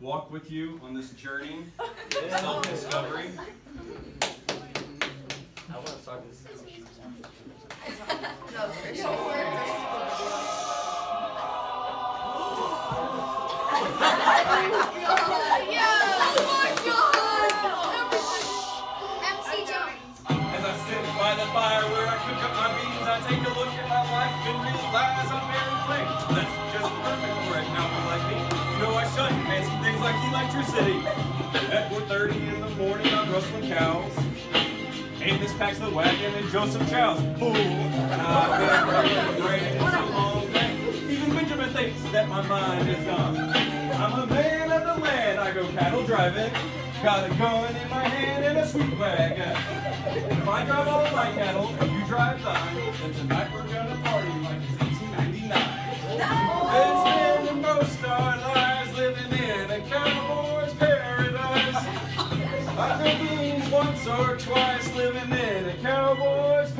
walk with you on this journey, self-discovery. I want to start this. No, for sure. MC Jones. As I sit by the fire where I cook up my beans, I take a look at my life and realize I'm very plain. You know I fancy things like electricity. At 4.30 in the morning, I'm rustling cows. Amos packs the wagon and Joseph chows. Fool. I've been it's a long day. Even Benjamin thinks that my mind is gone. I'm a man of the land, I go cattle driving. Got a gun in my hand and a sweet wagon. If I drive all of my cattle you drive thine, then tonight once or twice living in a cowboy's